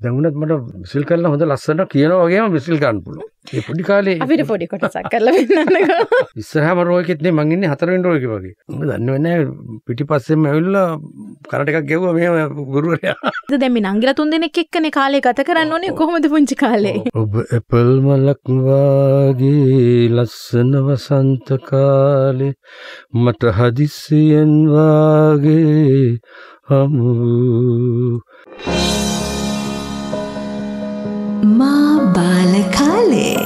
දැමුණත් මට විසිල් කරලා හොඳ ලස්සන කියන වගේම විසිල් ගන්න පුළුවන්. ඒ පොඩි කාලේ අපිට පොඩි කොටසක් කරලා වෙන්නන්නක ඉස්සරහම රෝයකෙත්නේ මං ඉන්නේ හතරවෙනි රෝයක වගේ. මම දන්නේ නැහැ පිටිපස්සෙම ඇවිල්ලා කරට එකක් ගැව්වා මෙහෙම ගුරුවරයා. දැම්මි නංගිල තුන් දෙනෙක් එක්කනේ කාලේ ගත කරන්න ඕනේ කොහොමද පුංචි කාලේ ඔබ ඇපල් මලක් වාගේ ලස්සන වසන්ත කාලේ මට හදිස්සියෙන් වාගේ හමු මා බාලකාලේ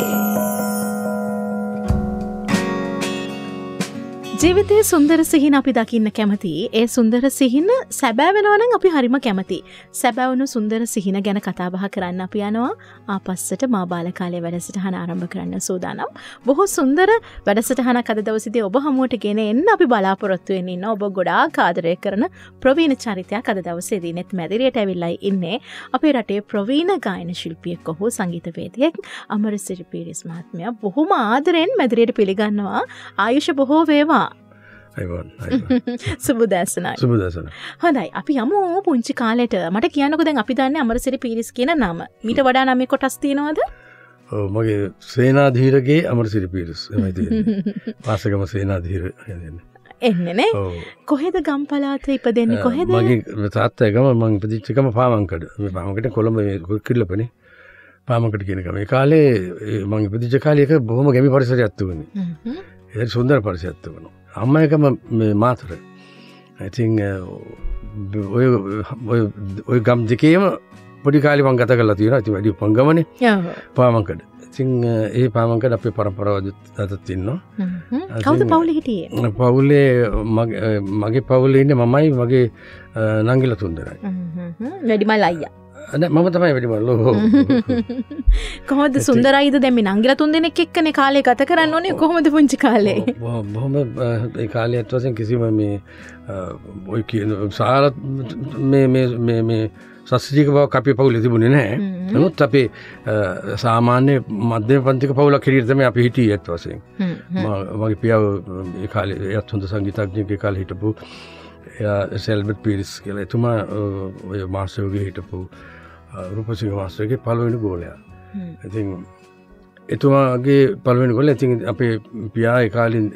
ජීවිතයේ සුන්දර සිහින අපි දකින්න කැමති. ඒ සුන්දර සිහින සැබෑවෙනවනම් අපි හරිම කැමති. සැබැවුණු සුන්දර සිහින ගැන කතාබහ කරන්න අපි යනවා. ආපස්සට මා බාලකාලේ වැඩසටහන ආරම්භ කරන්න සූදානම්. බොහෝ සුන්දර වැඩසටහන කද දවසිදේ ඔබ හමුවට ගෙන එන්න අපි බලාපොරොත්තුවෙන් ඉන්න ඔබ ගොඩා කාදරය කරන ප්‍රවීණ චරිතයක් අද දවසේදී නෙත් මැදිරියට ඇවිල්ලයි ඉන්නේ. අපේ රටේ ප්‍රවීණ ගායන ශිල්පියෙක් කොහෝ සංගීතවේදයෙක් අමර සිරිපිරිස් මහත්මය බොහොම ආදරයෙන් මැදිරියට පිළිගන්නවා. ආයුෂ බොහෝ වේවා. අයිවන් සුබදැසනයි. සුබදසන හොඳයි. අපි යමු පුංචි කාලෙට. මට කියනක දැන් අපි දන්න අමරසිරි පිරිස් කියන නම. මීට වඩා නම කොටස් තියෙනවද? මගේ සේනාධීරගේ අමර සිරි පිරිස් පාසකම සේනාධීර එන්නනේ කොහෙද ගම්පලාත ඉප දෙන්න කොහෙද? මගේ තාත්තයකම මං ප්‍රතිච්චකම පාමංකඩ. පාමකට කොළඹ කිල්ලපනේ පාමකට කියනකම කාලේ මං ප්‍රතිච කාලයක බොහොම ගැමි පරිසර ඇත්තුවනි ඒ සුන්දර පරිසඇත්ත වන අම්ම එකම මාතර. ඇතින් ඔය ගම් දෙකේම පොඩි කාලි මං ගත කලා තියෙන ඇති වැඩි පංගමන පාමංකඩ. ඉතිං ඒ පාමංකට අපේ පරම්පරාවද අතත් ඉන්නවා. කවද පවුල හිටියේ? පවුලේ මගේ පවුලඉන්න මමයි මගේ නංගිල තුන්දරයි වැඩිමල් අයියා මම තමයි වැඩිමල්ල කොහොද සුන්දරයිද? දැමි නංගිල තුන් දෙනෙක් එක්කන කාලේ ගත කරන්න ඕනේ. කොහොමද පුංචි කාලේ? බොහොම කාලය ඇත්වසෙන් කිසිම මේ ඔය කියන සාරත් මේ සස්්‍රික බව අපි පවුල තිබුණේ නෑ. නමුත් අපේ සාමාන්‍ය මධ්‍ය පන්තික පවුලක් කිරීතම අපි හිටිය ඇත් වසයෙන් මගේ පියාව කාලේ යත් හොඳ සංගීතඥක කාල හිටපු සෙල්බට් පිරිස් කියල. එතුමා ඔය මාසයෝගේ හිටපු රූපසිංහ මාස්ටරගේ පලවෙනි ගෝලයා. ඉතින් එතුමාගේ පලවෙනි ගොල ඇතින් අපේ පියා කාලින්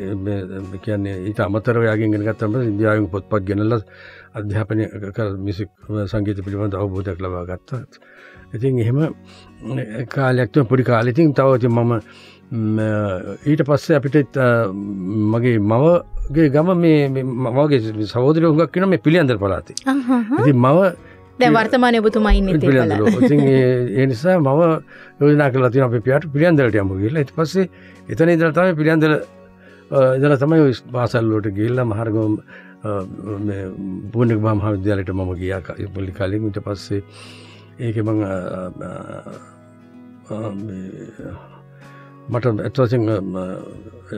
කියන්නේ ඊට අමතරවයාගෙන් ගෙන ගත්තම ඉන්දියාවෙන් පොත්පත් ගෙනල්ල අධ්‍යාපනය කර මිසික් සංගීත පිළිබඳ අවබෝධයක් ලබා ගත්ත. ඉතින් එහෙම කාලයක්තුව පොඩි කාලෙතින් තවති මම ඊට පස්සේ අපිට මගේ මවගේ ගම මේ මගේ සහෝදර හුගක් කියන මේ පිළියන්දර පලාති ඉති මව දැ වර්තමානය ඔබතුමයින්න ඒ නිසා මම යෝජනා කල තින අප පියට පිළියන්දලට යම කියල. ඇති පස්සේ එතන ඉදරතම පිළියන්දල ඉදල තමයි පාසල්ලෝට ගිල්ල මහරගම පුුණෙක් බාම විද්‍යාලට මම ගියා පොලි කාලින් ඉට පස්සේ ඒක මං මට ඇත්වසින්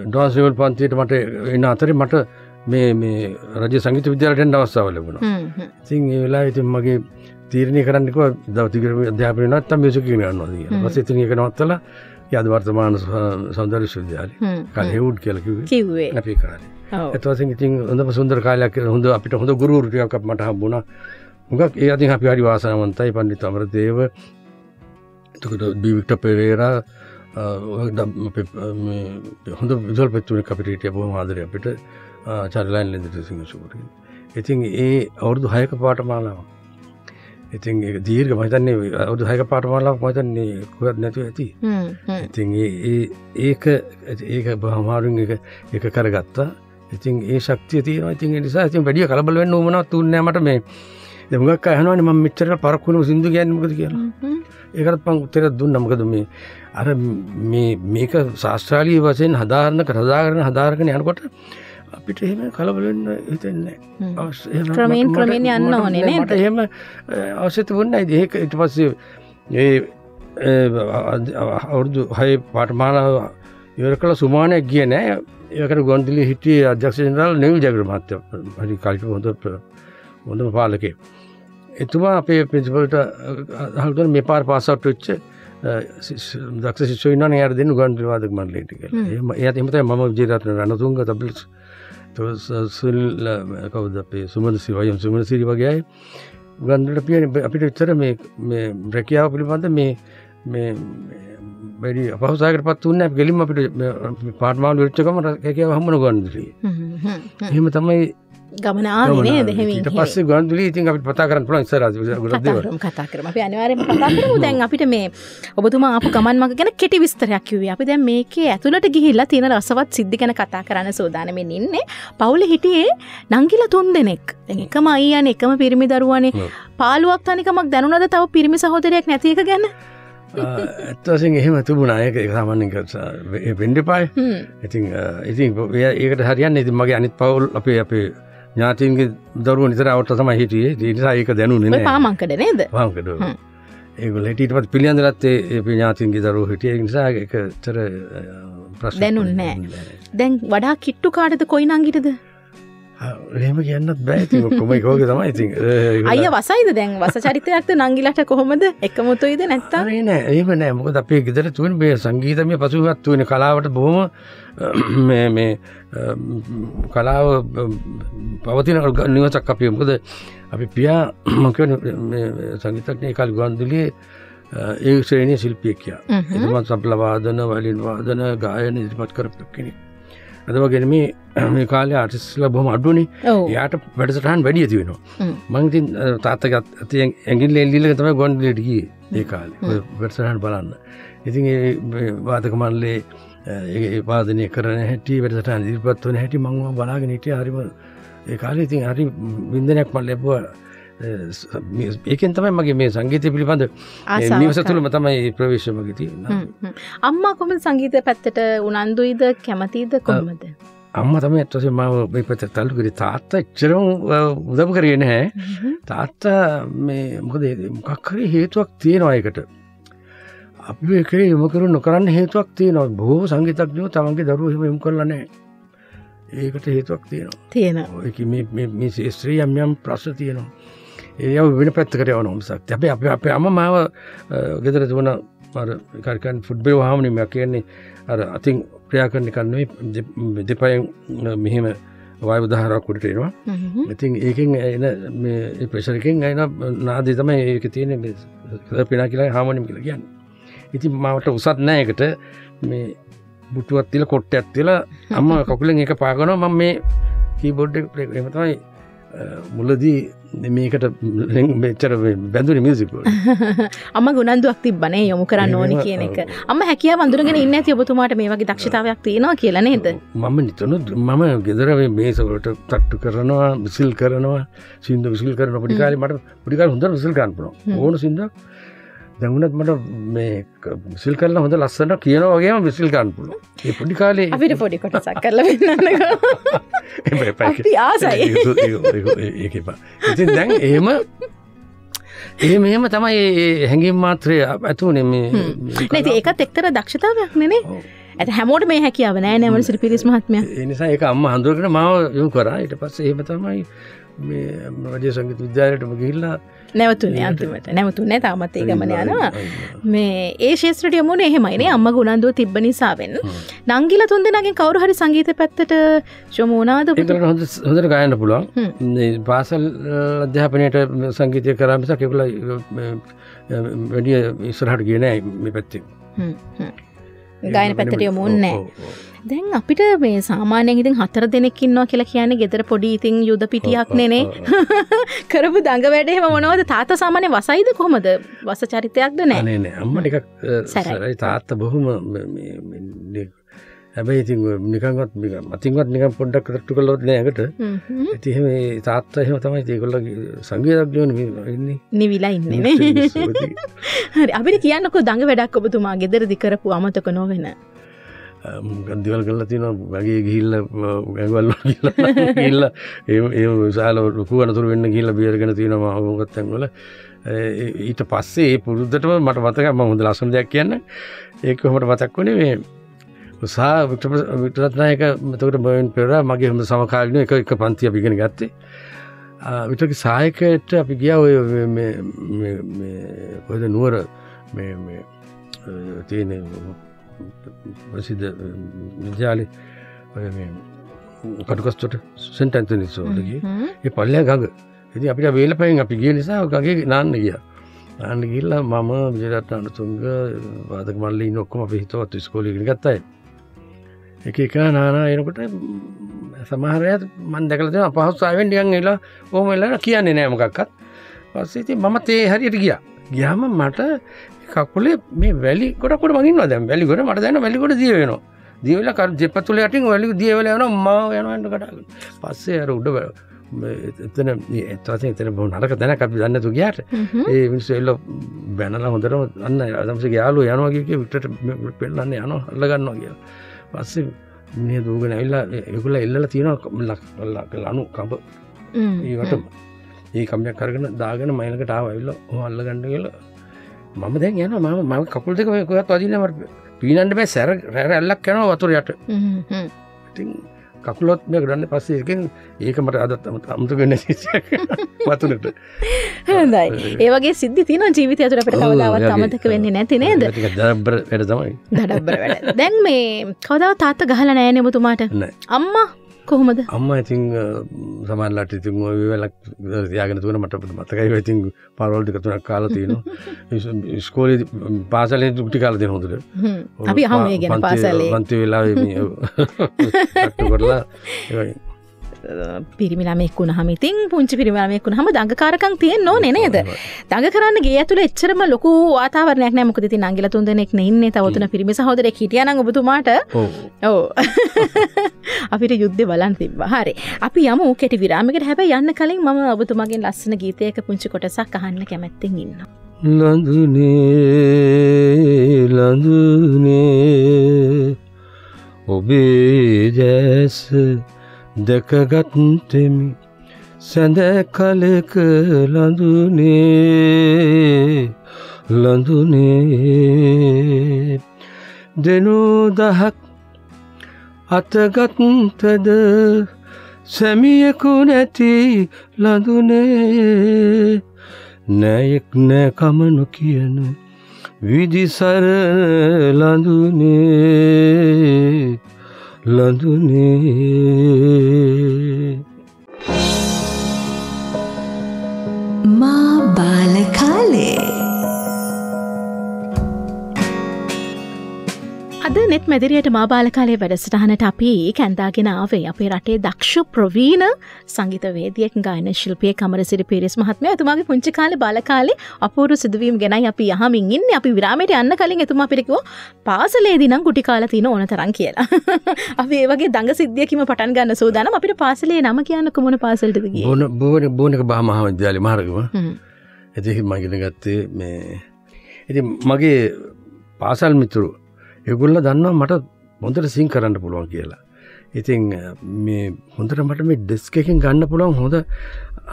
ඩවාසවල් පන්තියට මට එන්න අතරි මට මේ මේ රජ සංගීත විද්‍යාලටෙන් අවස්ථාව ලැබුණ. සිං ඒ වෙලා ඉතින් මගේ තීරණය කරන්නක දවතිකර අධ්‍යාපන නත්තම් මියසක ගන්නවාද පස තිනක නවත්තල යද වර්තමාන සෞදර විශ්වවිද්‍යාල කල් හෙවුඩ් කියලක කිව්වේ. අපේ කාලේ. ඇත්වසින් ඉතින් හොඳ සුන්දර කාලයක් හොඳ අපිට හොඳ ගුරුරටියක් මට හම්බුණ. මුගක් ඒ අතින් අපි හරි වාසනවන්තයි. පණ්ඩි අමර දේව එතකට බිවික්ට පෙරේරා හොඳ විදල් පෙත්තුන කපිටිය බොහම ආදරය අපිට චරලයින් ලෙදට සිංහසුකට ඉතින් ඒ අවුරුදු හයක පාටමාලාව ඉතින් දීර්ග මහිතන්නේ අවුදු හයක පාටමාලාව මතන්නේ කොත් නැතුව ඇති. ඉතින් ඒක ඒක බහමාරුන් එක එක කරගත්තා. ඉතින් ඒ ශක්තිය තියෙන ඉතින් නිසා ඉතින් වැඩිය කලබල වෙන්න උමනත් තුන්නෑමට මේ. දෙමගක් අහනවන ම මෙච්චර පරක්ුණු සිදු ගැනීමකද කියලා. ඒකට පං උත්තර දුන්න. නමකද මේ අර මේක ශාස්ත්‍රාලී වසයෙන් හදාරණ කරදාගරන හදාරකන යනකොට අපිට එහෙම කලබලන්න හිතෙන්නේ ක්‍රමයෙන් ක්‍රමයෙන් යන්න ඕනේ මට එහෙම අවශ්‍යත වන්න ඒක ඉට පස්සේ ඒ අවුරුදු හය පාටමාලාව ඉවර කළ. සුමානයක් ගිය නෑ ඒකට ගොන්දිලි හිටිය අධ්‍යක්ෂරල් නෙවල් ජගර මත්‍ය හරි කල්ප හොඳ හොඳම පාලකේ එතුමා අපේ පිසිපලට හල්තුන මේ පාර පාසට වෙච්ච දක්ෂ ශිෂ්‍යන යට දෙන්න ගන්ඩවාදක් මන්ලට ඒ එමත ම ජීරත්න රනතුන්ග තබිල් සුල් කවද අපේ සුමද සිවයම් සුමන සිරි වගේයි ගන්දට පියන අපිට විච්චර මේ රැකියාව පිළිබඳ මේ වැඩි අපහසාකට පත් වන්න ගෙලිම අපිට පාටමාල් විච්චකම රැකියාව හමන ගන්දරී එහෙම තමයි ගමන ආනේ දෙහෙමින් පස්සේ ගන්දුලී ඉතින් අපිට පතා කරන්න පුළුවන් ඉස්සර ගොඩක් කතා කරම. අපි අනිවාර්යෙන්ම කතා කරමු. දැන් අපිට මේ ඔබතුමා ආපු ගමන් මග ගැන කෙටි විස්තරයක් කිව්වේ. අපි දැන් මේකේ ඇතුළට ගිහිල්ලා තියෙන රසවත් සිද්ධි ගැන කතා කරන්න සූදානමින් ඉන්නේ. පවුලේ හිටියේ නංගිලා තුන් දෙනෙක්. දැන් එකම අයියානේ එකම පිරිමි දරුවානේ. පාළුවක් තනිකමක් දැනුණාද තව පිරිමි සහෝදරයෙක් නැති එක ගැන? ඇත්තවසින් එහෙම තිබුණ. අයක සාමාන්‍යෙන් පෙන්ඩිපායි ඉතින් ඉතින් ඒකට හරියන්න ඉතින් මගේ අනිත් පවුල් අපේ අපේ ඥාතින්ගේ දරුව නිතර අවට තමයි හිටියේ. නිසා ඒක දැනුනේ පාමංකඩ නේද? පාමකඩ ඒගොල හිටට පත් පිළියන්දලත්තේ ඒ ඥාතින්ගේ දරුව හිටිය. නිසා එක තර ප්‍රශ් දැනුන්නෑ දැන් වඩා කිට්ටු කාටද කොයි නංගිටද එහෙම කියන්නත් බෑති කොම කෝක තමයි. ඉතින් අය වසයිද දැන්? වස චරිතයක්ද නංගිලට කොහොමද? එකමුතුයිද නැත්තා නෑ ඒම නෑ. මොක අපේ ගෙදර තුවන් මේ සංගීතමය පසුවත් වන කලාවට බොහොම මේ කලාව පවතින නිවසක් අපේ මොකද අපි පියා මොක සංගීතක්නය කල් ගුවන්දුලිය ඒ ශ්‍රේණය ශිල්පියකයා එතුමත් සප්ලවාදන වලින් වාදන ගායන ඉදිරිපත් කරපු කෙනෙක් අදවගෙන මේ මේ කාලය ආටිස්ල බොහම අඩුවනි. යාට වැඩසටහන් වැඩිය තිවෙනවා මංතින් තාත්තකත් ඇති ඇගිල් එල්ලිල තම ගොන්ඩ ලෙටගේ ඒ කාල. වැඩසටහන් බලන්න. ඉතින් වාතක මල්ලේ ඒ පාදනය කරන හැටි වැඩසටහන් දිරිපත් වන හැටි මංව බලාගෙන හිටිය. හරිම ඒ කාලේ ඉතින් හරි බින්දනයක් මල් ලැබවා ඒකෙන් තමයි මගේ මේ සංගීතය පිළිබඳ නිවස තුළම තමයි ප්‍රවේශමගති අම්මා කොම සංගීත පැත්තට උනන්දුයිද කැමතිීද කොමද අම්ම තම ඇත්වස මේ පත තල්ලු කරි. තාත්තා එච්චරම උදප කරගෙන හැ තාත්තා මේ මොකද මොකක්හරි හේතුවක් තියෙනවායකට අපි කරේ යම කරු නොකරන්න හේතුවක් තියෙනවා. බොහෝ සංගීතක්ඥෝ තමන්ගේ දරුව යම් කරලනෑ ඒකට හේතුවක් තියෙනවා. තියෙන මේ ශේත්‍රී යම් යම් ප්‍රශ් තියෙනවා ඒ වෙන පැත්තකට යවන මිසක් හැබැ අප අප අම මාව ගෙදර තිබන කාරකන් ෆුඩ්බේ හාමනීම කියන්නේ අර අතින් ප්‍රයා කරන කන්නුවේ දෙපයෙන් මෙහෙම වය උදාහරක් කුඩට එනවා. ඉතින් ඒකින් එන ප්‍රශරකින් අයින නාදී තමයි ඒක තියෙන පිනා කියලා හාමනිම කියලා කියන්න. ඉතින් මවට උසත් නෑකට මේ බුටුවත් තිල කොට්ට ඇත්තිලා අම්ම කකුලෙන් එක පාගනවා. මම මේ කීබොඩ් එමතමයි මුලදී මේකට මෙච්චර බැඳුන මියසික අම ගුණන්දුවක් තිබ්බනේ යොමු කරන්න ඕනි කියන එක. අම හැකිය වඳුරගෙන ඉන්න ඇති ඔබතුමාට මේ වගේ දක්ෂතාවයක් තියෙනවා කියලා නේද? මම නිතනු මම ගෙදර මේසවලට තට්ටු කරනවා විසිල් කරනවා සිින්ද විසිල් කරන පටිකාල මට පටිකාල හොඳ විසිල් කන්පන ඕන සිින්දක් දැමුණත් මට මේ විසිල් කරල හොඳ ලස්සට කියන වගේම විසිල් ගන්න පුලු ඒ පොඩි කාලේ අපිට පොඩි කොටසක් කරල ඉතින් දැන් එහෙම ඒ මෙහෙම තමයි හැඟින් මාත්‍රය ඇතුවනේ මේ ඒකත් එක්තර දක්ෂතාවයක් නෙනේ ඇත හැමෝට මේ හැකියාව නෑ නැවල සිරි පිරිස් මහත්මය? නිසා එක අම්ම හඳුරගෙන මාව යොම් කරා. ඊට පස්ස එහෙම තමයි මේ රජය සංගීත විද්‍යාලයටම ගිහිල්ලා නැවතුනේ අන්තිමට. නැවතුනේ තාමත් ඒ ගමන යනවා. මේ ඒ ශේත්‍රට යමුණ එහෙමයිනේ අම්ම ගුණන්දුව තිබ්බ නිසාවෙන්. නංගිල තුන් දෙනගේ කවරු හරි සංගීත පැත්තට ශොමෝනාද හොඳට ගයන්න පුළුවන්. පාසල් අධ්‍යාපනයට සංගීතය කරමිස කෙකුල වැඩිය ඉස්සරහට ගෙන මේ පැත්ති ගයන පැත්තට යමුන්නෑ දැන් අපිට මේ සාමානයෙන් ඉතින් හතර දෙනෙක්කින්නවා කියලා කියන්නේ ගෙදර පොඩි ඉතින් යුද පිටියක් නෙනේ. කරපු දඟ වැඩේම මොනවද? තාත සාමානය වසයිද කොහොමද? වස චරිතයක්ද නෑ. නෑ. අම්ම ටිකක් සැරයි. තාත්ත බොහොම හැබැයි ඉතින් නිකන්වත් මතින්වත් නිකම් පොඩ්ඩක් කරට්ටු කලොත් නෑකට ඇතිහෙම තාත්ත එහෙම තමයි ඒකොල්ල සංගීතක්ලියන ඉන්නේ. නිවිලා ඉන්නනේ හරි. අපිට කියන්නකො දඟ වැඩක් ඔබතුමා ගෙදර දිකරපු අමතක නොවෙන ගන්දිවල් කල්ලා තින වගේ ගිහිල්ල ඇගවල්ල ඉල්ල ඒ විසාල ලොකු අනතුර වෙන්න ගිල්ල බියරගෙන තියෙන මහගත්තැන්වල ඊට පස්සේ ඒ පුරුද්ධටම මට මතක ම හොඳ ලස්සන දෙයක් කියන්න. ඒක හොට මතක් වනේ? මේ උසා විටරත්නායක මතකට බයෙන් පෙර මගේ හොඳ සමකාලන එක එක පන්තිය පිගෙන ගත්තේ. විටක සායකයට අපි ගිය ඔය ඔද නුවර තියෙන ප්‍රසිද්ධ විද්‍යාලි කටුකස්තොට සෙන්ට ඇන්තනි සෝදගේ ඒ පල්ලය ගඟ. ඉති අපිට වේල පයින් අපි ගිය නිසා ගගේ නාන්න ගිය. නාන්න ගිල්ල මම විජරත් අනතුන්ග වාදක මල්ලි නොක්කොම පිහිතවත් ස්කෝලිගෙන ගත්තයි එක එක නානා එනකොට සමහරයත් මන් දැකලද පහස්සාාවෙන් ඩියන් එලා ඕම එල්ලට කියන්නේ නෑමකක්කත් පස්සේති මම තේ හරියට ගිය. ගියාම මට කකුලේ මේ වැලි ගොඩකොට මගින් දැම් වැලි ගොඩ මට දැන වැලිකොට දිය වෙනවා. දියවල කර ජෙපතුල යටින් වැලි දියවල යන ම යනට කට පස්සේ අර උඩ එතන එත්වස එතන බො නරක දැන අපි දන්නතු ගයාට. ඒ මිනිස්සු එල්ල බැනල හොඳරම අන්න අදමස යාලු යනවාගේ විට පෙල්ලන්න යන අල්ලගන්නවා කියලා. පස්සේ මේ දූගෙන ඇල්ලා එකුල එල්ල තියෙනවා ලක් ලනු කඹ. ඒවටම. ඒ කම්යක් කරගෙන දාගෙන මයිලකට ආව. ඇල්ල හල්ල ගණඩ කියලා මම දැන් යන ම ම කකුල් දෙක කොත් වදිනවට පීනන්ට බෑ. සැර රැර ඇල්ලක් යන වතුරයට ඉතින් කකුලොත් මේ ගඩන්න පස්සේකින් ඒක මට අදත් අමුතුගන්න වතුනට හොඳයි. ඒවගේ සිද්ධි තින ජීවිත ඇතුර පට කවදාවත් අමතක වෙන්නේ නැති නේද? දබ්බර වැඩ තමයි. දඩබ්බර වැඩ. දැන් මේ කවදාව තාත්ත ගහල නෑ නෙමුතුමාට අම්මා කොහොමද? අම්ම ඉතින් සමල්ලට ඉතින් වෙලක් යාගෙන තුවන මට මතකයි ඉතින් පරවල්ටි කතුනක් කාල තියෙන ස්කෝල පාසලේ දුක්ටි කාල දෙ හොඳට. අපි හම වන්ති වෙලා කරලා පිරිමිලාමෙක් වුණ හමිතින් පුංචි පිරිමිලාමෙක් වුණ හම දඟකාරකං තියෙන් නෝ නේද? දඟ කරන්න ගේ ඇතුළ එච්චරම ලොකු ආතාවරනයක් නෑ. මොකද ති නංගල තුන්දනෙක් ඉන්න තවතුන පිරිමි සහෝදර හිටියන ඔබතුමාට. ඕ අපිට යුද්ධ බලන් තිබ හරි. අපි යම කෙට විරාමිකට හැබ යන්න කලින් මම ඔබතුමගේ ලස්සන ගීතයක පුංචි කොටසක් අහන්න කැමැත්තෙන් ඉන්න. ලඳුනේ ලඳුනේ ඔබේ ජැස දැකගත්තෙමි සැඳ කලක ලඳුනේ ලඳුනේ දෙනෝ දහක් අතගත්තද සැමියකු නැති ලඳුනේ නෑයෙක් නෑ කමනො කියන විදිසර ලඳුනේ ලඳුනේ මා අද නෙත් මැදිරියට මාබාලකාලේ වැඩසටහනට අපි කැන්දාගෙන ආවේ අපේ රටේ දක්ෂ ප්‍රවීණ සංගීතවේදියෙක් ගායන ශිල්පිය කමරසිරි පිරිස් මහත්මය එතුමාගේ පුංචි කාලේ බාලකාලේ අපූරු සිදුවීම් ගැනයි අපි යහමින් ඉන්නේ අපි විරාමයට යන්න කලින් එතුමා පිරිකෝ පාසලේදී නම් කුටි කාලා තියෙන ඕන තරම් කියලා. අපි ඒ වගේ දඟ සිද්ධියකින්ම පටන් ගන්න සූදානම් අපිට පාසලේ නම කියන්න කොමන පාසලටද ගියේ? බෝන බෝන බෝනක බහ මහාවිද්‍යාලේ මාර්ගම. එතෙහි මම ඉගෙන ගත්තේ මේ ඉතින් මගේ පාසල් මිතුරු එගොල්ල දන්නවා මට හොඳට සිං කරන්න පුළුවන් කියලා. ඉතින් මේ හොඳට මට මේ ඩෙස්ක එකින් ගන්න පුළුවන් හොඳ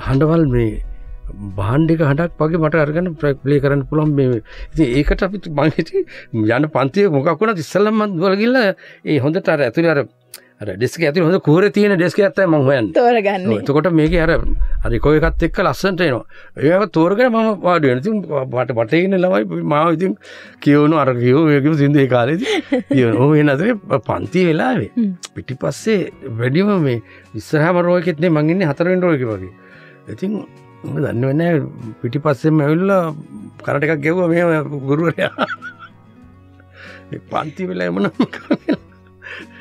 හඬවල් මේ බහන්්ඩික හඩක් වගේ මට අරගන්න ප්‍රක්ලේ කරන්න පුළන් මේ ඉති ඒකට අපි මංහිට යන පන්තිය මොකක් වුණ ඉස්සල්ලම්මත් වලගිල්ල ඒ හොඳට අර ඇතුළ අර ඩෙස්ක ඇති හොඳ කූර තියෙන ඩෙස්ක ඇත්තයි මංහයන් තෝරගන්න. එතකොට මේක අර අරිකොයකත් එක්ක ලස්සට එනවා. ඒක තෝරගෙන මම වාඩුවෙන ති පට පටඉන්න ලවයි මාව ඉතින් කියවුණු අර කියෝ යකම සිින්දේ කාලෙද ඕ නතර පන්ති වෙලාවේ පිටි පස්සේ වැඩිම මේ විස්සරහම රෝයකෙත්නේ මංගන්නේ හතරෙන් රෝයක වගේ. ඉතින් දන්න වෙන්න පිටි පස්සෙම ඇවිල්ල කරට එකක් ගෙව්ව මේ ගුරුවරයා. පන්ති වෙලා එමන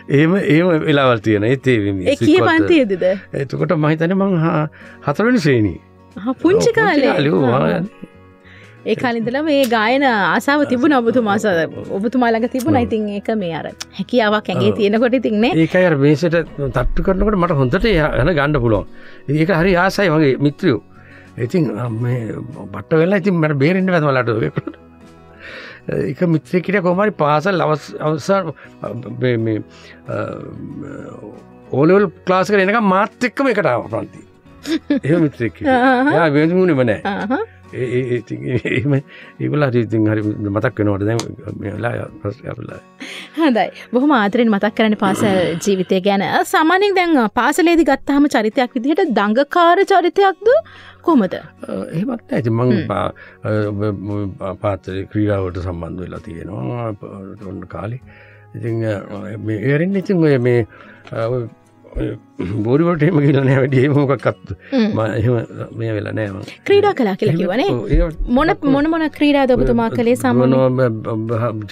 ඒම ඒම වෙලාවල් තියෙන ඒතේ කිය පන්තියදද එතකොට මහිතන මං හතරනි ශ්‍රේණී පුංචි කාලේ. ලෝ ඒ කලින්දල මේ ගායන ආසාාව තිබුණ ඔබතුමාස ඔබතුමාලඟ තිබුණ. ඉතින් ඒක මේ අර හැකියාවක් ඇගේ තියෙනකොට තින්නේ ඒකයි මේසට තට්ටු කරනකට මට හොඳට යන ගණ්ඩ පුලොන් ඒක හරි ආසයි වගේ මිත්‍රියෝ. ඉතින් බට වෙලා ඉතින් මට බේරෙන්ට වැදවලට එක මිත්‍රකිට කොමරි පාසල් අවස් අවසාන ඕලවල් ක්ලාස කර එනක මාත් එක්කම එකටාව ප්‍රන්ති. ඒ මිත්‍රෙක් වෙමුණෙම නෑ ඒම ඒවල හරිතින් හරි මතක් වෙනවට දැ ප්‍රශ්ලා හඳයි. බොහම ආදරෙන් මතක් කරන පාසල් ජීවිතය ගැන. සාමානෙන් දැන් පාසලේදි ගත්තාහම චරිතයක් විදිහට දඟකාර චරිතයක්ද කොමද එහෙමත් ඇති මං පාතරය ක්‍රීඩාවට සම්බන්ධ වෙලා තියෙනවා. ඔන්න කාලි. ඉතින් ඒරෙන් ඉතින් ඔය මේ බෝරිවට එම කියලනෑ වැඩි ඒමකක්ත් එහෙම මේ වෙලා නෑම ක්‍රීඩා කලා කියලා කිවනේ මොන මොන මොන ක්‍රීඩාද ඔබතුමා කළේ? සාමාන්‍ය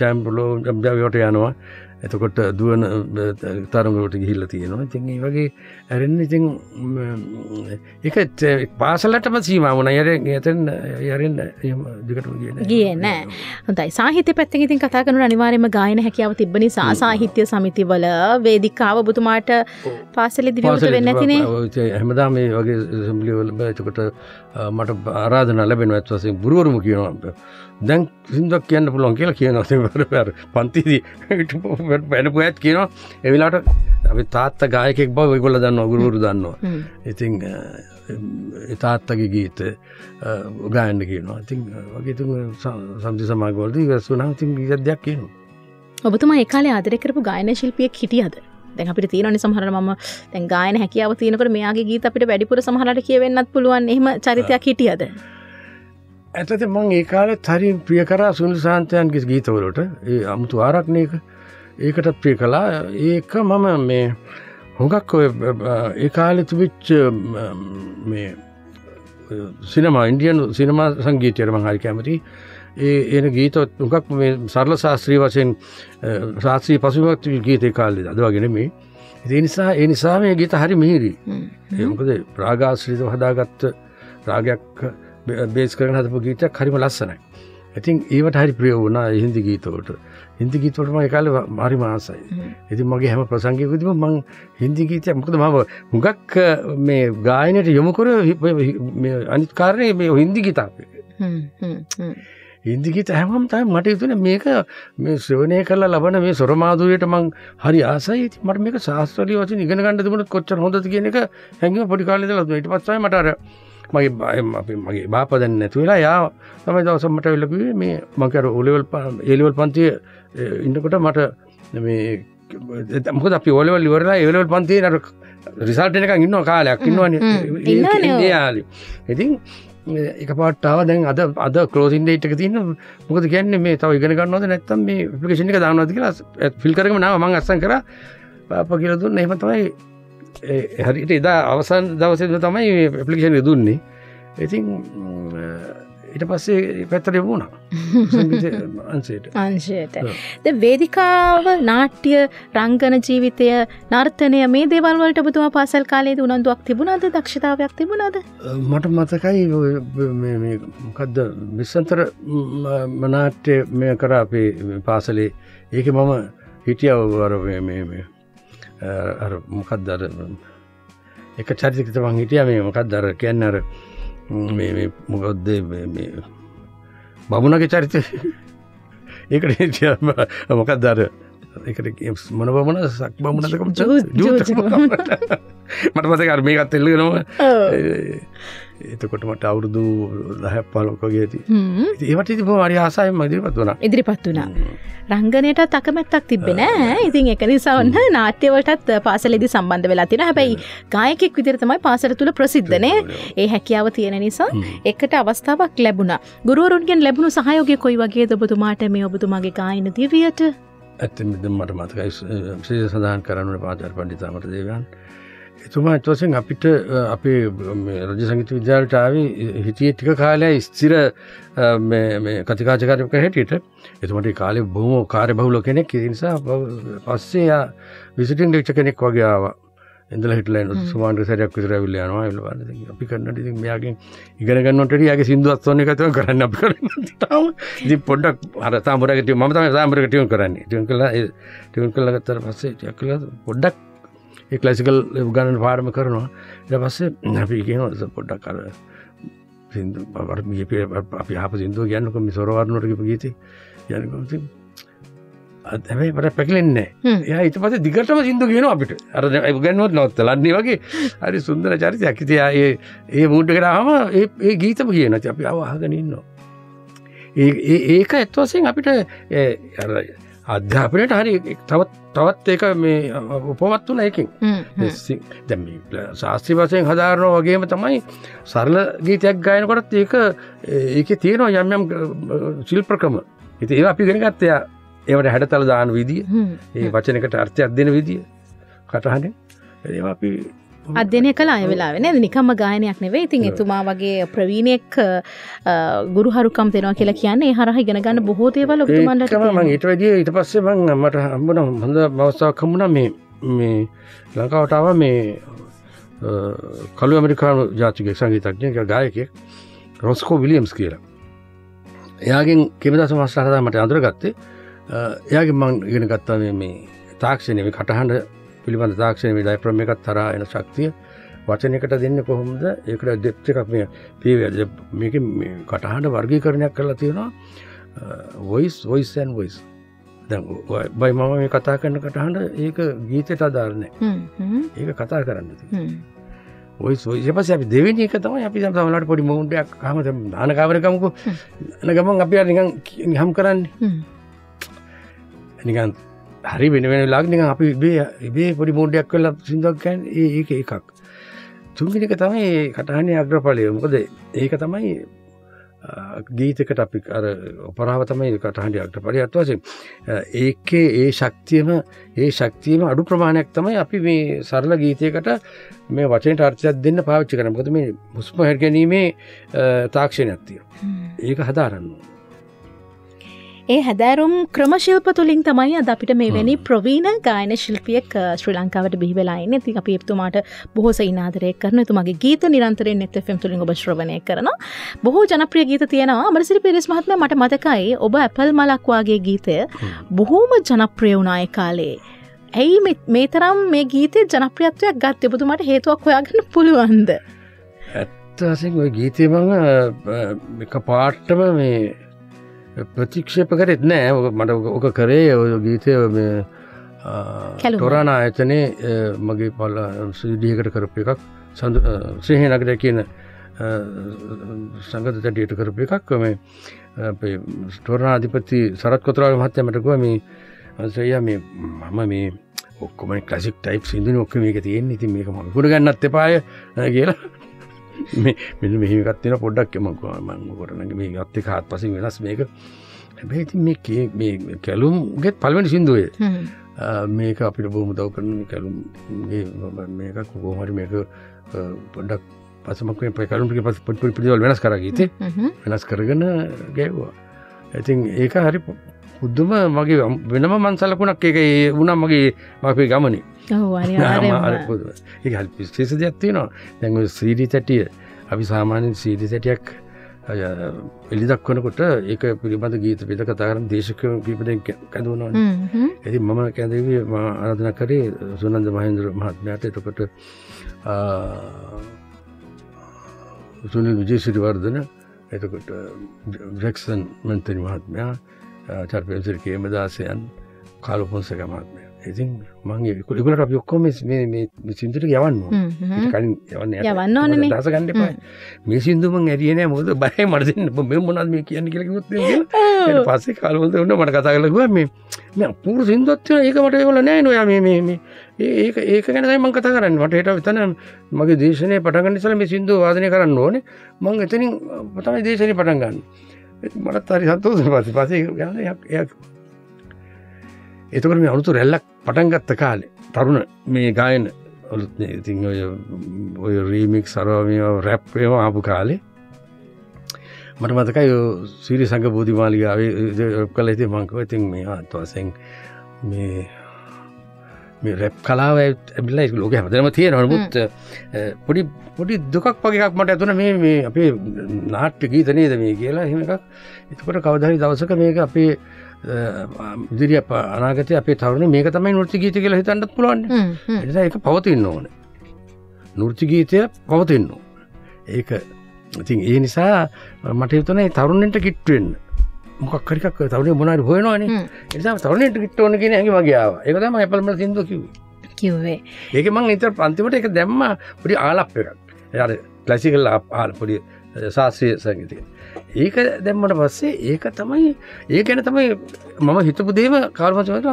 චෑම්පලෝ ජාවයට යනවා. එතකොට දුවන තරගට ගිහිල්ල තියෙනවා. ඉතින් ඒ වගේ ඇරෙන් ඉතින් එක පාසලටම සීමවන යර ඇතන් යරෙන් දිකට ගියන හොඳයි. සාහිත්‍ය පැත්ති ඉතින් කතා කනු අනිවාරයම ගායන හැකියාව තිබනි සා සාහිත්‍ය සමිතිවල වේදිකාව බුතුමාට පාසලි හැමදා මේ වගේ සම්ලිවල එතකොට මට ආරාධන ලැබෙන ඇත්වසින් බුරුවරුම කියනවා දැන් සිින්දක් කියන්න පුළුවන් කියලා කියන පැර පන්තිදී පැනපු ඇත් කියනවා එවිලාට අපි තාත්ත ගායකෙක් බව ගොල දන්න ඔගුරුරු දන්නවා. ඉතිං තාත්තගේ ගීත ගායන්න කියනවා. ඉතින් වගේ සම්ති සමාගවලදී වැස්සුනා තින් ගීත දෙයක් කියනවා. ඔබතුමා ඒකාලේ ආදර කරපු ගායන ශිල්පියක් හිටියද දැන් අපිට තියෙනනි සමහර ම දැන් ගායන හැකියාව තියනකට මෙයාගේ ගීත අපිට වැඩිපුර සමහරට කියවෙන්නත් පුළුවන්. එහම චරිතයක් හිටියද? ඇතත මං ඒ කාලෙත් හරි ප්‍රිය කරා සුනිල් සාන්තයන්ගේ ගීතවලට. ඒ අමුතු ආරක්නයක ඒකට ප්‍රිය කලා ඒක මම මේ හොඟක් ඔය ඒ කාලෙ තිබිච්ච මේ සිනමා ඉන්ඩියන් සිනමා සංගීතයට මං හරි කැමති ඒ එන ගීතත් උකක් මේ සරල ශාස්ත්‍රී වශයෙන් ශාස්ත්‍රී පසුමක් ගීතය කාලෙ අදවාගෙන මේ ඒ නිසා ඒ නිසා මේ ගීත හරි මිහිරි. ඒමකද ප්‍රාගාශ්‍රීත හදාගත්ත රාගයක් බේස් කරන හදපු ගීතයක් හරිම ලස්සනයි. ඉතින් ඒවට හරි ප්‍රිය වුණා හින්දි ගීතවලට. හින්දි ගීතවලට මම කාලේ හරි මාසයි. ඉතින් මගේ හැම ප්‍රසංගයකදීම මම හින්දි ගීතයක් මොකද මම හුඟක් මේ ගායනයට යොමු කර මේ අනිත් කාරණේ මේ හින්දි ගීත හින්දි ගීත හැමම තමයි මට හිතුනේ මේක මේ ශ්‍රවණය කරලා ලබන මේ සොරමාදුරයට මං හරි ආසයි. ඉතින් මට මේක ශාස්ත්‍රීය වශයෙන් ඉගෙන ගන්න තිබුණොත් කොච්චර හොඳද කියන එක හැංගීම පොඩි කාලේ ඉඳලා ඊට පස්සේ මට අර මගේ මගේ බාපදැන් නැතු වෙලා යා. තමයි දවසමට වෙල්ලකුවේ මේ මකර ඔලෙවල් ඒලිවල් පන්තිය ඉන්නකොට මට මේ මොකද අපි ඔලවල් ඉවරලා ඒවල් පන්තිය නර රිසල්ට එකක් ඉන්න කාලයක්. ඉන්නවන. යාලි. ඉතින් එක පාටාව දැන් අද අද කලෝසින්ට ඉටක තින්න මොකද කියන්නේ මේ තව ඉගෙන ගන්නවද නැත්තම් මේ පිකේෂණ එක දානවද කියලා ෆිල්කරම නාව මං අස්සන් කර. පාප කියල දුන්න. එහම තමයි හරිට එදා අවසන් දවසද තමයි පපලිකෂන් දුන්නේ. ඉතින් ඉට පස්සේ පැත්තර වුණා. අන්සේට අංශයට. ද වේදිකාව නාට්‍ය රංගන ජීවිතය නර්තනය මේ දේවල්වලට බතුම පාසල් කාලයේද උනන්දුවක් තිබුණද? දක්ෂතාවයක් තිබුණද? මට මතකයි මොකක්ද විස්සන්තර මනාට්‍ය මේ කර අපේ පාසලේ. ඒක මම හිටියවර මේ මොකක්දර එක චරිතකත මං හිටිය මේ මොකක් දර කියන්න අර මොකක්ද බමුණගේ චරිත ඒකට මොකක් දර එකට මොන බමුණ සක් බමුණකම මට මතකර මේකත් එල්ලගෙනවා එතකොට මට අවුරුදු දහ පලොකගේ ඇති. ඒවට ඉති මරි ආසායම ඉදිරිපත් වන ඉදිරිපත් වුණා. රංගනයට තකමැත්තක් තිබෙන ඉතින් එක නිසා ඔන්න නාට්‍යවලටත් පාසලෙදි සම්බන්ධ වෙලා තින හැබැයි ගායකෙක් විදිර තමයි පාසර තුළ ප්‍රසිද්ධනය ඒ හැකියාව තියෙන නිසා එකට අවස්ථාවක් ලැබුණ. ගුරුවරුන්ගෙන් ලැබුණු සහයෝගය කොයි වගේ ඔබතුමාට මේ ඔබතුමාගේ ගායන දිවියට ඇත්තමිද මට මතකයි සේ සඳහන් කරන්නට පාචර් පණ්ඩිතාමට දේවයන්. එතුමා ඇත්වසෙන් අපිට අපේ රජ සංගීත විද්‍යාලටාව හිටිය ටික කාලය ස්තිර කතිකාචකාරක හැටියට. එතුමට කාලෙ බොහම කාරය බහුල කෙනෙක් නිසා පස්සේ විසිටින් ඩෙක්ෂ කෙනෙක් වගේ ආවා. එඳල හිටල සුමාන්ට සරයක් විතර විල්ල යනවා. එල්ල අපි කන්නට ති මෙයාගේ ඉගෙනගන්නට යාගේ සිින්දුවත් වන එකතව කරන්න අප කර දි පොඩ්ඩක් අර තාමරකට ම තම සාමරක ටියුන් කරන්නේ. ටියන් කලා ටියුන් කල්ල ගත්තර පස්සේ ටියක් කල පොඩ්ඩක් ඒ කලසිකල් ගණන පාරම කරනවා. ඉට පස්සේ අපි කියනවද පොඩ්ඩක් කර සිදු පර මිය අපි හප සිින්දුව ගැන්නක මි සොරවරනොටක ගීති. යනකති ඇැයි පට පැකිලෙන්නේ ය හිත පස දිගටම සිින්දු කියන අපිට. අර ගන්නවත් නොත්ත ලන්නේ වගේ. හරි සුන්දර චරිත ඇකිතිය ඒ ඒ මුූට්ට කරාම ඒ ගීතම කියන අපි අවහගනන්නවා ඒ ඒක ඇත්වසෙන් අපිට අධ්‍යාපනයට හරි තවත් තවත් ඒක මේ උපවත් වන එකින්. දැම ශාස්ත්‍රී වසයෙන් හදාරනෝ වගේම තමයි සරල ගීතයක් ගයනකොටත් ඒක ඒක තියෙනවා යම් යම් ශිල්ප්‍රකම ඉති ඒ අපි ගෙනගත්තයා ඒවට හැඩතල දාන විදිිය ඒ වචනකට අර්ථයක් දෙන විදිිය කටහන ඒවා අපි අධ්‍යනය කළ අය වෙලා වෙන නිකම්ම ගායනයක් නෙවේ ඉතින් එතුමා වගේ ප්‍රවීණයෙක් ගුරුහරුකම් දෙෙනවා කියලා කියන්නේ හරහ ඉගෙන ගන්න බොහෝ දේවල් ඔබතුමන්ට ඒකම මං ඊට වැඩිය ඊට පස්සේ මං මට හම්බන හොඳ මවස්ථාවක් කමුණ මේ මේ ලංකාවටාව මේ කළු ඇමරිකානු ජාතික සංගීතඥය ගායකෙක් රොස්කෝ විලියම්ස් කියලා. එයාගෙන් කෙමදස මස්ටහතා මට අඳර ගත්තේ එයාගේ මං ඉගෙන ගත්තා මේ තාක්ෂණය කටහන්ඩ පිළිබඳ තාක්ෂණය ඩයි ප්‍රම එකත් තර එන ශක්තිය වචනකට දෙන්න කොහොමද? ඒකට දෙප්ච එකක් මේ පේවද මේක කටහන්ඩ වර්ගී කරණයක් කරලා තියෙනවා. වොයිස් වොයිස්න් වොයිස් බයි මම මේ කතා කරන කටහන්ඩ ඒක ගීතයට අධාරණය ඒක කතා කරන්න ඔයි සෝෂපස අපි දෙවෙනි එක තම අපි සමලට පොඩි මවුන්ටයක් හම. දානකාවරකමකු න ගමන් අපි නිකන් හම් කරන්න නිකන් හරි වෙන වෙන ලාක් නික අපි ඉබේ ඉබේ පොඩි මෝඩයක් කල්ල සිින්දක්කැන් ඒක එකක්. තුන්ගිනික තමයි කටහනය අග්‍රපලය මොකද ඒක තමයි ගීතකට අපි අර ඔපරාව තමයි කටහන්ඩි අක්ට පලි අත්වසෙන් ඒකේ ඒ ශක්තියම ඒ ශක්තියම අඩු ප්‍රමාණයක් තමයි අපි මේ සරල ගීතයකට මේ වචනට අර්ථයක් දෙන්න පාවිච්චි කරනකොද මේ මුස්ම හැර්ගැනීමේ තාක්ෂණයක් තිය ඒක හදාරන්නවා ඒ හැදෑරුම් ක්‍රමශිල්ප තුළින් තමයි අද අපිට මේ වැනි ප්‍රවීණ ගායන ශිල්පියෙක් ශ්‍රී ලංකාවට බිහිවෙලායින්න ති අපි එතුමාට බොහෝ ඉනාදරය කරන තුමගේ ගීත නිරන්තරෙන් නෙත් ෆම් තුළින් ඔබ ශ්‍රවණය කරන බොහෝ ජනප්‍රිය ගීත තියෙනවා. මරසිරි පිරිස් මහත්ම මට මතකයි ඔබ ඇපල් මලක්වාගේ ගීතය බොහෝම ජනප්‍රිය වුණාය කාලේ. ඇයි මේ තරම් මේ ගීතය ජනප්‍රියත්වයක් ගත් එබතුමට හේතුවක් හොයාගන්න පුළුවන්ද. ඇත්තසින් ගීතය මඟ එක පාට්ටම මේ ප්‍රතික්ෂේප කරෙත් නෑ මට ඕක කරේ ඔය ගීතය තොරණ ආයතනයේ මගේ පල්ල සීඩියකට කරප එකක්. සඳ ශ්‍රහනකට කියන සංගත තැටියට කරප එකක්. මේ තොරණාධිපති සරත් කොතරාව මහත්තයමටකුව මේ අසය මේ මම මේ ඔක්කොම කසික් ටයිප් සිදුන ඔක්ක මේක තියෙන ඉති මේක මකුට ගන්නත් එපාය කියලා මෙ මෙහිකත්තින පොඩ්ඩක් එමකවා මං කොරනගේ මේ ගත්තේ කාත් පසින් වෙනස් මේක. හැබැයිති මේ කැලුම්ගෙත් පල්වැනි සිින්දුවේ. මේක අපිට බොහම දව කරන කැලුම්ගේ මේක කෝහරි මේක පොඩක් පසමක් පකලුම්ගේ පස පොට්පු පිිවල් වෙනස් කරගීත වෙනස් කරගන්න ගැව්වා. ඇතින් ඒක හරි පුද්දුම මගේ වෙනම මන්සලකුණක් එක වුණම් මගේ අපේ ගමනි ඒ පිස්ේස දෙයක්ත්තිනවා දැඟ සීඩි තැටිය අපි සාමාන්‍යෙන් සීඩි සැටියක් එලි දක්වනකොට ඒක පිළිබඳ ගීත පිට කතාරන දේශක පිපට කැඳවනවා ඇති මම කැඳවී අරධන කරේ සුනන්ද මහින්ද්‍ර මහත්මයට එතකොට සුනිල් විජේසිරිවර්ධන එතකොට ජෙක්සන් මන්තනි මහත්මයා චර්පයසිරි කේමදාසයන් කාලුපොන්සක මහත්මය ඉතින් මගේ එකුලට අපි ඔක්කොම සිින්දුට යවන්න කලින් යවන්න යවන්න ඕන දස ගන්න පයි මේ සිින්දුම ඇරියන මොද බය මටසින්න මෙ මොනත් මේ කියන්න කියලකුත් පස්සේ කාලවලද වන්න මට කතා කලකුව මේ පුර සිින්දුත්වය ඒක මට ඒවල නෑ නොය මේ ඒක ඒක ගැනයි මං කතා කරන්න. මට හට විතන මගේ දේශනය පටගන්න සල මේ සිින්දුව වාදනය කරන්න ඕනේ. මං එතනින් පතමයි දේශනය පටන් ගන්න මටත් හරි සත්තෝස පස පසේ යයක් එතකට මේ අලුතු රැල්ලක් පටන්ගත්ත කාලේ තරුණ මේ ගායන ඉතින් ඔය ඔය රීමික් සරවමය රැප්යම ආපු කාලේ මට මතකයි සිරි සඟ බෝධිමාලිගාවේ කල ඇති මංකව ඉතින් මේ අත්වාසෙන් මේ රැප් කලාව ඇබිල්ල ලෝක හැමතනම තියෙන නමුත් පොඩි පොඩි දුකක් වගේක් මට ඇතුන මේ අපේ නාට්‍ය ගීතනේද මේ කියලා හෙම එකක්. එතකොට කවදහරි දවසක මේක අපේ ඉදිරිය අනාගත අපේ තවරන මේක තමයි නෘති ගීත කියලා හිතන්නත් පුළුවන්. එනිසා එක පවතින්න ඕන. නෘති ගීතය පවතින්න ඒක ඉතින් ඒ නිසා මට හිතනයි තරුණෙන්ට කිට්ටවෙන්න මොකක්කරිකක් තවන මොනට හොයනවාන. නිසා තරුණට කිට්ටෝන කියෙන ඇගේ වගේාව එක තම ඇපල්ම සිින්දු කිව කිව්වේ. ඒක මං ඉතර පන්තිමට එක දැම්ම පොඩි ආලප් එකක්. ය ලසිකල් ආල් පොඩි ශාස්ත්‍රය සංගීතිය. ඒක දැම්මට පස්සේ ඒක තමයි ඒ ගැන තමයි මම හිතපු දේම කාල්මචමට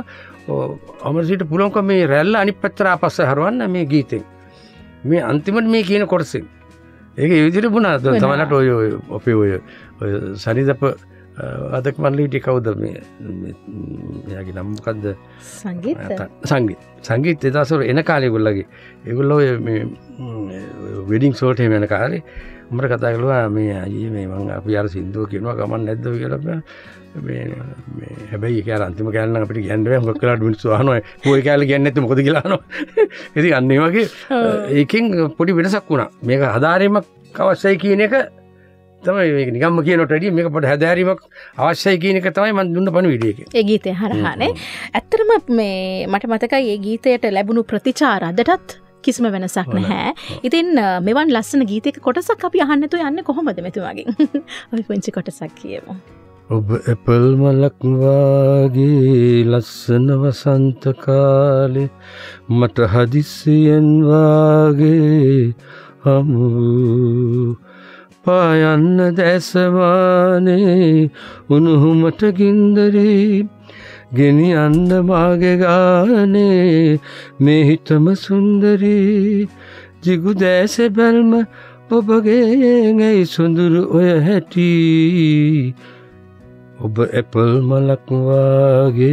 අමරසිට පුළොන්ක මේ රැල්ල අනි පච්චරා පස්ස හරුවන්න මේ ගීතෙන්. මේ අන්තිමට මේ කියන කොටසින්. ඒක විදිර බුණා තමලට ඔය ඔපේ ඔය සනිදප අදක් මල්ලීට කවුද මේ මෙයාගේ නම්කක්ද සංගීත? සංගීත. එදසර එන කාලෙකුල්ලගේ එගුල්ලෝ වෙඩිං සෝට වෙන කාලේ මට කතා කළුවා මේ අයි මේ මං අපි අර සිින්දුව කියනවා ගමන් නැද්ද? කියලප හැබයි අන්තිම කෑල්න්න අපට ගැන්ඩුව මොක්කලා ඩුන් වාන පොයි කෑල ගැන්න ඇත මොකද කියලාන ඇති අන්නේ වගේ ඒකින් පොඩි වෙනසක් වුණා. මේක අධාරීමක් අවශ්‍යයි කියන එක තමයි නිගම්ම කියනොටඩිය මේක පොට හැදෑරීමක් අවශ්‍යයි කියන එක තමයි මන් දුන්න පන විඩියක ඒ ගීතය හරහානේ. ඇත්තරම මේ මට මතකයි ඒ ගීතයට ලැබුණු ප්‍රතිචාර අදටත් කිසිම වෙනසක් නැහැ. ඉතින් මෙවන් ලස්සන ගීතක කොටසක් අපි අහන්නතු යන්න කොහොමද මෙතුවාගේ ඔය පුංචි කොටසක් කියමු. ඔබ ඇපල් මලක්වාගේ ලස්සන වසන්තකාලෙ මට හදිස්සියෙන්වාගේ හමු පායන්න දැසවානේ. උනුහුමට ගින්දරී ගෙනි අන්න මාගෙගානේ මේ හිතම සුන්දරී ජිගු දෑස බැල්ම ඔබගේ ඇයි සුඳුරු ඔය හැටි. ඔබ ඇපල් මලක්වාගේ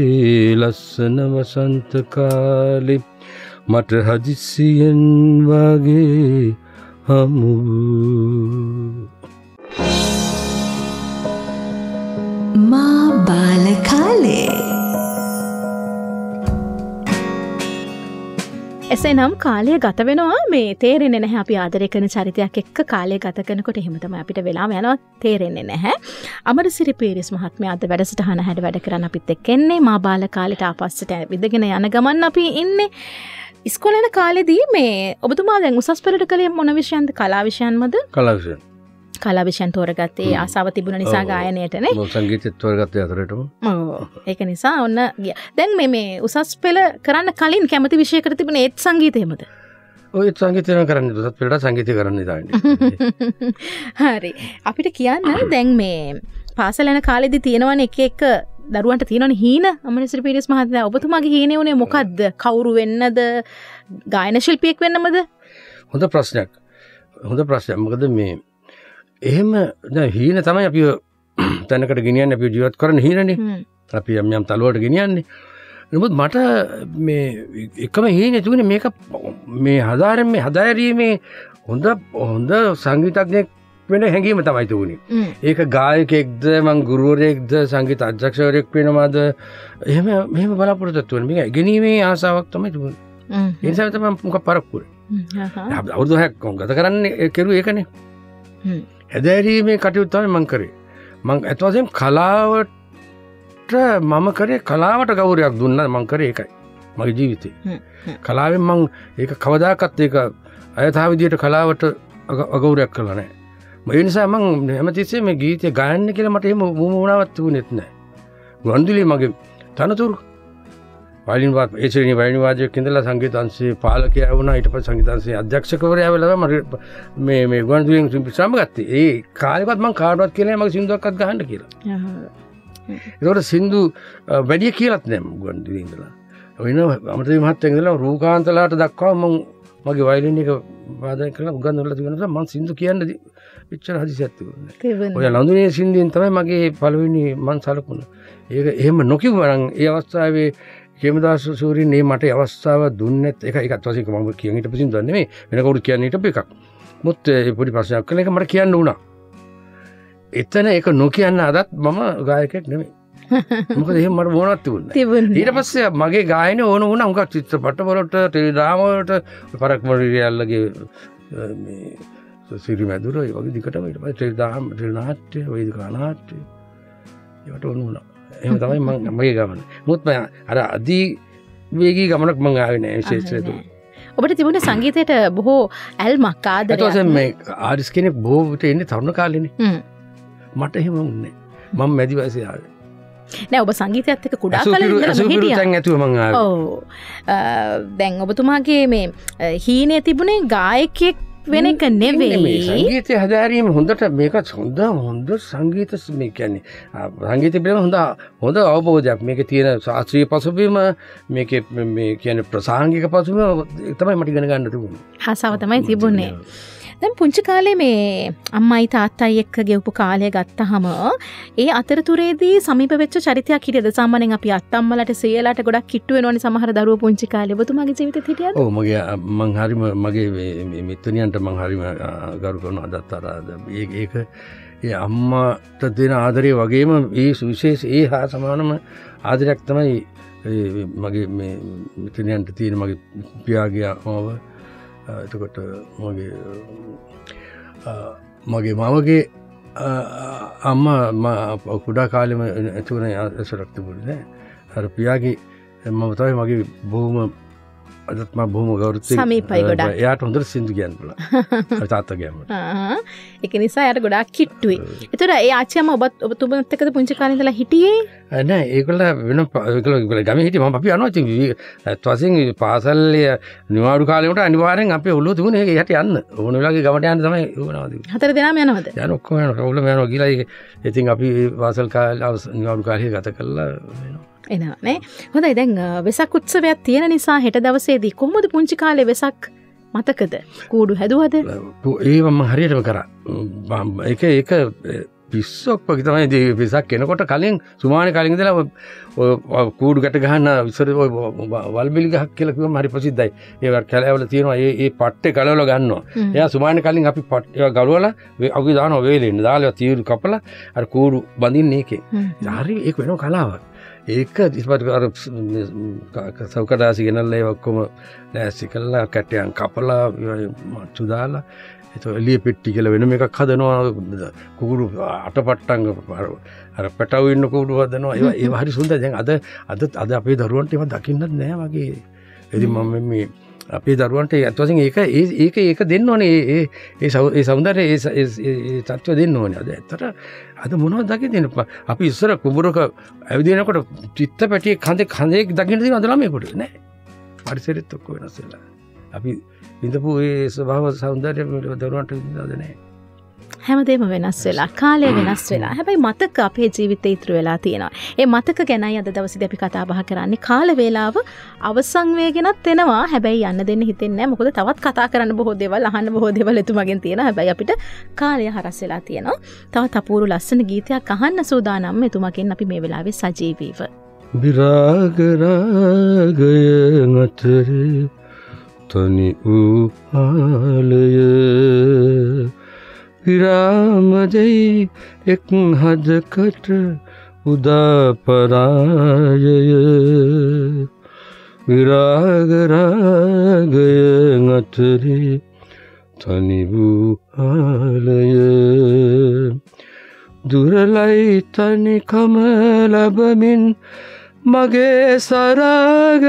ලස්සන වසන්තකාලෙ මට හදිස්සියෙන් වගේ හමු. මා බාලකාලේ එසේ නම් කාලය ගත වෙනවා. මේ තේරෙන නැහැ අපි ආදරය කන චරිතයක් එක්ක කාලය ගත කනකොට එහෙමතම අපිට වෙලා යනවා. තේරෙන්නේ නැහැ. අමරසිරි පිරිස් මහත්ම අද වැඩසටහන හැඩ වැඩ කරන්න අපිත් එක්කෙන්නේ මා බාල කාලෙට ආපස්සට විදගෙන යන ගමන් අපි ඉන්නේ ඉස්කොලන කාලෙදී මේ ඔබතුමා දැන් උසස් පෙරට කළේ මොන විෂයන්ද? කලා විෂයන්මද? කලක්ෂ කලාවිෂයන් තෝරගත්තේ ආසාව තිබුණ නිසා ගායනයටනේ? සංගීතත්වරගත්ත අතරටම. ඒක නිසා ඔන්න ගිය. දැන් මේ මේ උසස් පෙළ කරන්න කලින් කැමති විෂය කර තිබෙන ඒත් සංගීතයමද? ඔය සංගීතය කරන්න දුසත් පෙට සංගීතය කරන්න දාන්න හරි. අපිට කියන්න දැන් මේ පාසලන කාලෙදි තියෙනවන එක එක දරුවන්ට තියෙනවන හීන. අමනිසිරි පිරිස් මහත ඔබතුමගේ හීනය වනේ මොකක්ද කවුරු වෙන්නද? ගායන ශිල්පියෙක් වෙන්නමද? හොඳ ප්‍රශ්නයක්. හොඳ ප්‍රශ්නයමකද මේ එහෙම හීන තමයි අපි තැනකට ගෙනියන්න අපි ජීවත් කරන හීනනේ. අපි යම් යම් තලුවට ගෙනියන්නේ. නමුත් මට මේ එකම හීන ඇතිවුණ මේක මේ හදාරෙන් මේ හදාරීමේ හොඳ හොඳ සංගීතඥයෙක් වෙන හැඟීම තමයි තිබුණේ ඒක ගායකෙක්ද මං ගුරුවරයෙක්ද සංගීත අධ්‍යක්ෂවරයෙක් වෙනවාද? එහෙම මෙහෙම බලාපොරොත්තු වෙන මේක ගැනීමේ ආසාවක් තමයි තිබුණේ ඒ නිසා තමයි මොකක් පරක්කුර අවුරුදු හැක් ගත කරන්න කෙරුව ඒකනේ. හැදෑරීමේ කටයුත්තම මං කරේ. මං ඇත්වසෙන් කලාවට මම කරේ කලාවට ගෞරයක් දුන්න මං කරේ එකයි මගේ ජීවිතේ. කලාවෙන් මං ඒක කවදාකත් ඒක අයතා විදියට කලාවට අගෞරයක් කළනෑ මය නිසා මං හැමතිස්සේ මේ ගීතය ගයන්න කියලා මට එම මුමුණාවත් වූ නෙත්නෑ ගොන්දුලි මගේ තනතුරු. වලින්වත් ඒචරනි වැනිවාදයක් ඉඳලා සංගීතන්සේ පාලකය වුණ. ඊට පස් සංගීතන්සේ අධ්‍යක්ෂකවරය වෙලව මට මේ මේ ගුවන්දුලින් සමගත්තේ. ඒ කාලකත් මං කාඩුවත් කියලා මගේ සිින්දුවක්ත් ගහන්න කියලා. එතට සින්දු වැඩිය කියලත් නෑම් ගුවන්දුලින්දලා ඔන්න අමට මහත්තැදලා රූකාන්තලාට දක්වා මං මගේ වයිලින් එක වාදය කළ උගන්දල තිබෙනස මං සිින්දු කියන්න විච්චර හදි ඇත්තිවන්න ඔය ලඳුනේ සිින්දියෙන් තමයි මගේ පලවෙනි මන් සලකුණ. ඒක එහෙම නොකිව වරන් ඒ අවස්ථාවේ කියමදස් සූරීන්නේ මට අවස්ථාව දුන්නත් එක එකත් වසික ම කියනට පිසින් දන්නේ වෙනකවුරු කියන්නට එකක්. මුත් පොඩි ප්‍රශ්නයක් කළ එක මට කියන්න වුණා. එතන එක නොකියන්න අදත් මම ගායකෙක් නෙමේ මොක දෙහ මට බෝනත් තිබුණ ඊට පස්සේ මගේ ගායන ඕන වුණ. උඟක් චිත්‍ර පටවලට ටෙලිඩාමට පරක්මරියල්ලගේ සිරි මැදුර වගේ දිකටම ට ටෙල්දාම් ටෙල්නාට්‍ය වෛද කානාට්‍ය ඒට ඔන්න වුණා. එම තමයි මගේ ගමන. මුත්ම අර අදී වේගී ගමනක් මං ආවෙන ශේත්‍රතු ඔබට තිබුණ සංගීතයට බොහෝ ඇල්මක් ආදරස මේ ආරිස් කෙනෙක් බෝට එන්න තරුණ කාලෙන මට එහෙම උන්නේ මං මැදි වසයාව නෑ ඔබ සංගීතයත් එක කුඩා ඇතුව මං දැන් ඔබතුමාගේ මේ හීනය තිබුණේ ගායකෙක් වෙන එක නෙවෙයි. සංගීතය හදාරීම හොඳට මේකත් හොඳ හොඳ සංගීත මේ කියන්නේ සංගීත පිළ හොඳ හොඳ අවබෝධයක්. මේක තියෙන ශාස්ත්‍රීය පසුබීම මේක මේ කියන ප්‍රසාංගික පසුම තමයි මටි ගෙන ගන්න තිබුණ. හසාව තමයි තිබුණේ දැම් පුංචි කාලේ මේ අම්මයි තාත්තයි එක්ක ගෙවපු කාලය ගත්තහම ඒ අතරතුරේදී සමීප වෙච්ච චරිතයක් හිටියද? සාමානෙන් අපි අත්තම්මලට සියලාට ගොඩක් කිට්ටුව නොනි සමහර දරුව පුංචි කාලේ. ඔබතුමාගේ ජීවිතේ හිටියද? ඕ මගේ මං හරිම මගේ මිත්තනියන්ට මං හරිම ගරු කරන අදත්තරාද ඒක ඒ අම්මට දෙන ආදරය වගේම ඒ සුවිශේෂ ඒ හා සමානම ආදරයක් තමයි මගේ මිතනයන්ට තියෙන මගේ පියාගේ මව එතකොට මගේ මගේ මවගේ අම්ම කුඩා කාලෙම ඇතිවන ඇසරක්ත පුරන හර පියාගේ මම තමයි මගේ බොහොම අදත්ම බොහම ගෞරත සමීපයි ගොඩා යාට හොඳර සිදු ගැන්පල තාත්ත ගැම එක නිසා යට ගොඩක් කිට්ටුයි. එතර ඒ ආචයම ඔබත් ඔබ තුබනත්තකද පුංචි කාලඳලා හිටියේ? ඇන ඒකල වෙන පල ගම හිට ම අපි අනෝති ඇත්වසින් පාසල්ලය නිවාඩු කාලට අනිවාරෙන් අප ඔල්ලු තිබුණ යට යන්න. ඕන වෙලාගේ ගමට යන්න තමයි වනද හතර දෙනාම යනවද? යන ඔක්කොම කවුල යන ගිලයි ඉතින් අපි වාසල් කාල නිවාඩු කාලය ගත කරලා වෙනවා එනනේ හොඳයි දැන් වෙසක් උත්සවයක් තියෙන නිසා හෙට දවසේදී කොහොමද පුංචි කාලේ වෙසක් මතකද? කූඩු හැදුවද? ඒවම හරියටම කර. එක ඒක පිස්සොක් පකි තමයි. පිසක් කෙනකොට කලින් සුමාන කලින් දලා කූඩු ගැට ගහන්න විසර වල්බිලි ගහක් කියලකව මරි ප්‍රසිද්ධයි. ඒ කැලවල තියෙනවා. ඒ පට්ටේ කලවල ගන්නවා. එය සුමාන කලින් අපි පට්ය ගලුවල අගි දාන වේලෙන් දාලව තීරු කපල අර කූඩු බඳින්න ඒකේ. හරි ඒ වෙන කලාවක් ඒක ඉස්පට සෞකදාසි ගෙනල්ලේ ඔක්කොම ලෑස්සි කල්ලා කැටයන් කපලා මච්චු දාලා. එත එලිය පෙට්ටි කියල වෙනම එකක් හදනවා. කුකුරු අටපට්ටංග අර පැටව ඉන්න කුඩු හදනවා. ඒ ඒ හරි සුන්ද දැන් අද අද අද අපේ දරුවන්ට එම දකින්නත් නෑ වගේ. එදි මම මේ අපේ දරුවන්ට ඇත්වසින් ඒක ඒක ඒක දෙන්න ඕනේ. ඒ ඒ සව ඒ සෞන්දරය ඒ තත්ව දෙන්න ඕන. අද ඇත්තට අද මොනව දකි දෙන අපි ඉස්සර කුඹුරක ඇවිදිනකොට චිත්ත පැටිය කඳෙ කඳෙක් දකිට දී අදලාමයකොට නෑ. පරිසරෙත් ඔක්කො වෙනස්සෙලා අපි විඳපු ඒ ස්වභාව සෞන්දරය දරුවන්ට විදනෑ හැමදේම වෙනස් වෙලා කාලය වෙනස් වෙලා. හැබැයි මතක අපේ ජීවිත ඉතුරු වෙලා තියෙනවා. ඒ මතක ගැනයි අද දවසි අපි කතා බහ කරන්නේ. කාල වේලාව අවසංවය ගෙනත් එෙනවා. හැබැයි යන්න දෙන්න හිතෙන්නේ මොකද තවත් කතා කරන්න බොහෝ දෙවල් අහන්න බොහෝ දෙවල් එතුමගෙන් තියෙන හැබැයි අපිට කාලය හරස් වෙලා තියෙනවා. තව තපුරු ලස්සන ගීතයක් අහන්න සූදානම්. එතුමගෙන් අපි මේ වෙලාවේ සජීවීව. විරාගරාගය අතරේ තනි වූ ආලය විරාමදයි එක් හදකට උදාපරායය විරාගරාගය අතරේ තනි වූ ආලය දුරලයි තනිකම ලබමින් මගේ සරාගය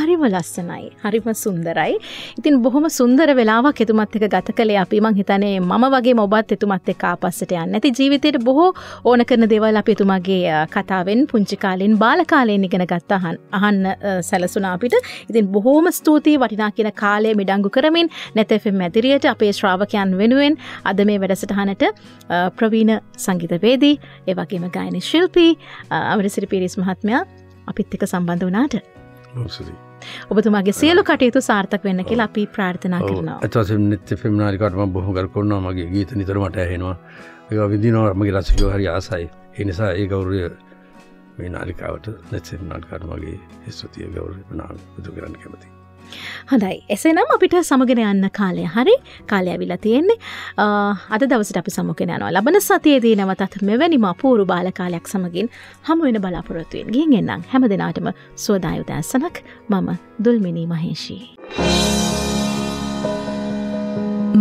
හරිම ලස්සනයි. හරිම සුන්දරයි. ඉතින් බොහොම සුන්දර වෙලාවක් එතුමත් එක ගත කළේ අපි. මං හිතනේ මම වගේ මොබත් එතුමත් එක් ආපස්සට යන්න. ඇති ජීවිතයට බොහෝ ඕන කරන දෙවල් අපි එතුමාගේ කතාවෙන් පුංචි කාලෙන් බාල කාලයෙන් ඉගෙන ගත්තහන් අහන්න සැලසුනා අපිට. ඉතින් බොහෝම ස්තුතියි. වටිනා කියන කාලය මිඩංගු කරමින් නැතැෆෙම් මැතිරියට අපේ ශ්‍රාවකයන් වෙනුවෙන් අද මේ වැඩසටහනට ප්‍රවීණ සංගීතවේදී ඒවගේම ගායන ශිල්පී අමරසිරි පිරිස් මහත්මයා අපිත් එක සම්බන්ධ වනාට ඔබතුමාගේ සියලු කටයුතු සාර්ථක වෙන්න කියලා අපි ප්‍රාර්ථනා කරනවා. ඇතස නිත්‍ය පෙම්නාරිකටම බොහොකර කොන්නවා මගේ ගීත නිතරමට ඇහෙනවා. ඒ විදිනවා මගේ රසිකෝ හරි ආසයි. එනිසා ඒ ගෞරය මේ නාරිකාවට නැත්සෙම්නාල්කාට මගේ ස්තුතිය ගෞරය නාව බුදු කරන්න කැමති හොඳයි. එසනම් අපිට සමගෙන යන්න කාලය හරි කාලය ඇවිලා තියෙන්නේ. අද දවසට අපි සමුගෙන යනවා. ලබන සතියේදී නවතත් මෙවැනිම පූරු බාල කාලයක් සමගින් හමුවෙන බලාපොරොත්තුවෙන් ගින් එන්නම්. හැම දෙනාටම සෝදායුදෑසනක් මම දුල්මිනී මහේෂී.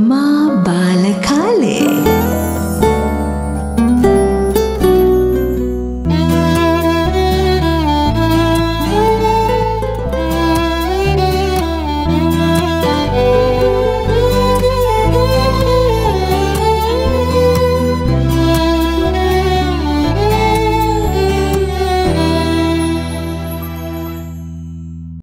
මා බාලකාලේ